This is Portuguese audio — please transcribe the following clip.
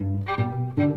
Música